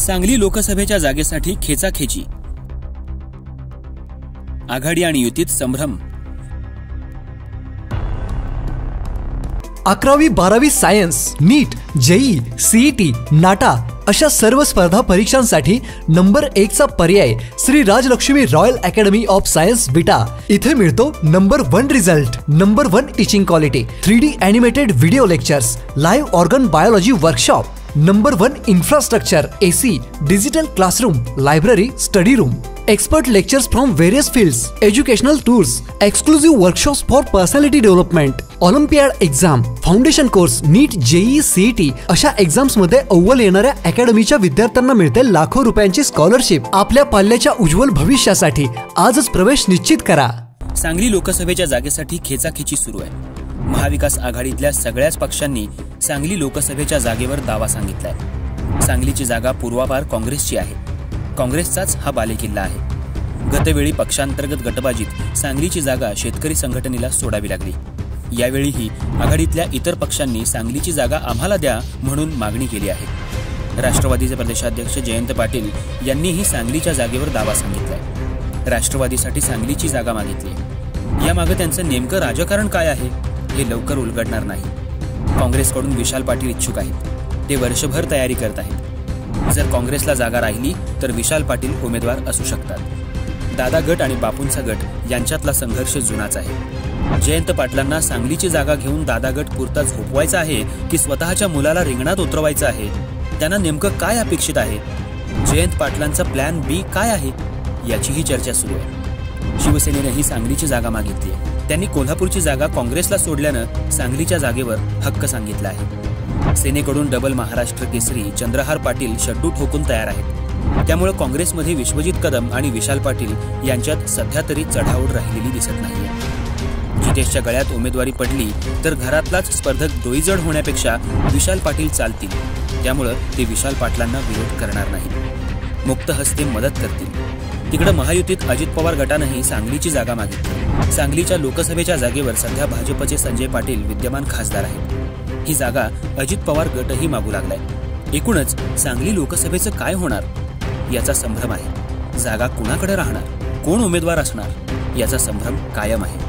सांगली लोकसभेच्या जागेसाठी खेचाखेची. आघाडी आणि युतीत संभ्रम. अकरावी बारावी science NEET JEE CET NATA अशा सर्व स्पर्धा परीक्षांसाठी नंबर एकचा पर्याय Shri Rajlakshmi royal academy of science बिटा. इथे मिळतो number one result number one teaching quality three D animated video lectures live organ biology workshop. Number one infrastructure AC digital classroom library study room expert lectures from various fields educational tours exclusive workshops for personality development olympiad exam foundation course NEET JEE CET अशा एक्झाम्समध्ये अव्वल येणाऱ्या अकॅडमीच्या विद्यार्थ्यांना मिळते लाखो रुपयांची scholarship आपल्या पाल्याच्या उज्ज्वल भविष्यासाठी आजच प्रवेश निश्चित करा. सांगली लोकसभेच्या जागेसाठी खेचाखेची सुरू आहे. महाविकास आघाडीतल्या सगळ्याच पक्षांनी सांगली लोकसभेच्या जागेवर दावा सांगितलाय. सांगलीची जागा पूर्वापार काँग्रेसची आहे. काँग्रेसचाच हा बालेकिल्ला आहे. गतवेळी पक्षांतर्गत गटबाजीत सांगलीची जागा शेतकरी संघटनेला सोडावी लागली. यावेळीही आघाडीतल्या इतर पक्षांनी सांगलीची जागा आम्हाला द्या म्हणून मागणी केली आहे. राष्ट्रवादीचे प्रदेशाध्यक्ष जयंत पाटील यांनीही सांगलीच्या जागेवर दावा सांगितलाय. राष्ट्रवादीसाठी सांगलीची जागा मागितली. यामागे त्यांचं नेमकं राजकारण काय आहे? हे लवकर उलगडणार नाही. काँग्रेसकडून विशाल पाटील इच्छुक आहेत. ते वर्षभर तयारी करत आहेत. जर काँग्रेसला जागा राहिली तर विशाल पाटील उमेदवार असू शकतात. दादा गट आणि बापूंचा गट यांच्यातला संघर्ष जुनाच आहे. जयंत पाटलांना सांगलीची जागा घेऊन दादा गट पुरता झोपवायचा आहे की स्वतःच्या मुलाला रिंगणात उतरवायचं आहे? त्यांना नेमकं काय अपेक्षित आहे? जयंत पाटलांचा प्लॅन बी काय आहे? याचीही चर्चा सुरू आहे. शिवसेनेनंही सांगलीची जागा मागितली त्यांनी कोल्हापूरची जागा काँग्रेसला सोडल्यानं सांगलीच्या जागेवर हक्क सांगितला आहे. सेनेकडून डबल महाराष्ट्र केसरी चंद्रहार पाटील शड्डू ठोकून तयार आहेत. त्यामुळे काँग्रेसमध्ये विश्वजित कदम आणि विशाल पाटील यांच्यात सध्या तरी चढाओढ राहिलेली दिसत नाहीये. जितेशच्या गळ्यात उमेदवारी पडली तर घरातलाच स्पर्धक डोईजड होण्यापेक्षा विशाल पाटील चालतील. त्यामुळं ते विशाल पाटलांना विरोध करणार नाहीत. मुक्त हस्ते मदत करतील. तिकडे महायुतीत अजित पवार गटानंही सांगलीची जागा मागितली. सांगलीच्या लोकसभेच्या जागेवर सध्या भाजपचे संजय पाटील विद्यमान खासदार आहेत. ही जागा अजित पवार गटही मागू लागलाय. एकूणच सांगली लोकसभेचं काय होणार? याचा संभ्रम आहे. जागा कुणाकडे राहणार? कोण उमेदवार असणार? याचा संभ्रम कायम आहे.